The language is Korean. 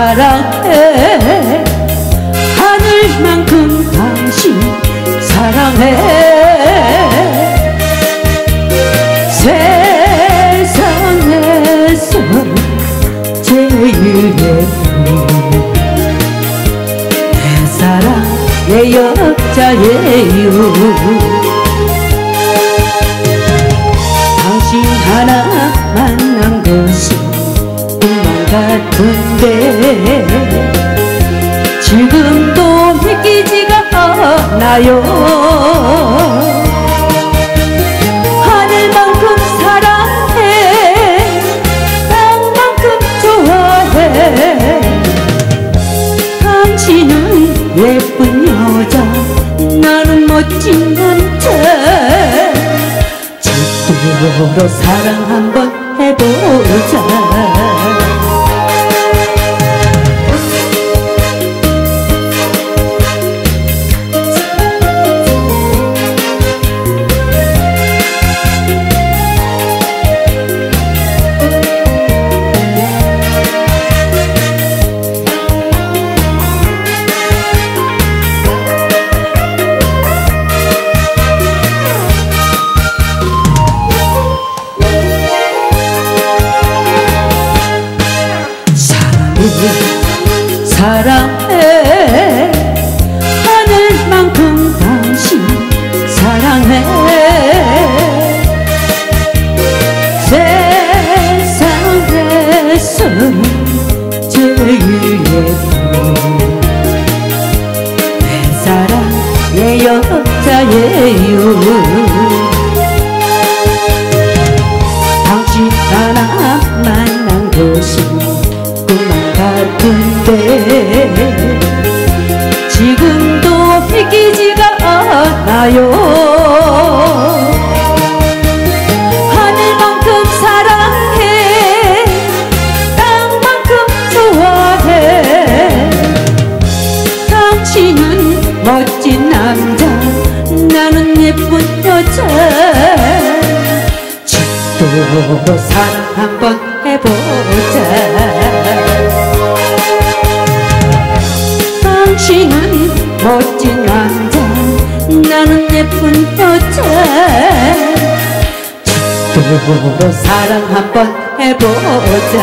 사랑해. 하늘만큼 당신 사랑해. 세상에서 제일 예쁜 내 사랑 내 여자예요. 당신 하나 만난 것이 같은데. 지금도 믿기지가 않아요. 하늘만큼 사랑해. 땅만큼 좋아해. 당신은 예쁜 여자. 나는 멋진 남자. 집도로 사랑 한번 해보자 사랑해. 하늘만큼 당신 사랑해. 세상에서 제일 예쁜 내 사랑 내 여자예요 않아요? 하늘만큼 사랑해. 땅만큼 좋아해. 당신은 멋진 남자. 나는 예쁜 여자. 집도로 사랑 한번 해보자. 당신은 멋진 남자 나는 예쁜 여자. 집도로 사랑 한번 해보자